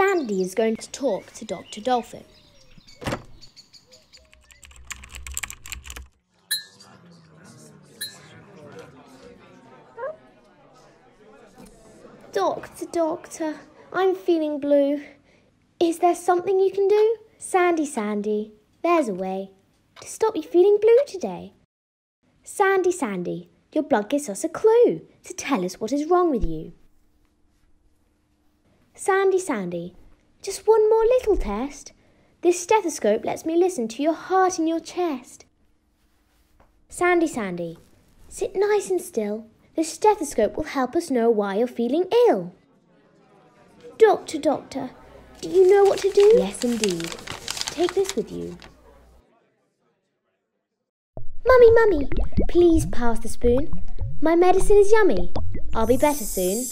Sandy is going to talk to Dr. Dolphin. Doctor, doctor, I'm feeling blue. Is there something you can do? Sandy, Sandy, there's a way to stop you feeling blue today. Sandy, Sandy, your blood gives us a clue to tell us what is wrong with you. Sandy, Sandy, just one more little test. This stethoscope lets me listen to your heart in your chest. Sandy, Sandy, sit nice and still. This stethoscope will help us know why you're feeling ill. Doctor, doctor, do you know what to do? Yes, indeed. Take this with you. Mummy, mummy, please pass the spoon. My medicine is yummy. I'll be better soon.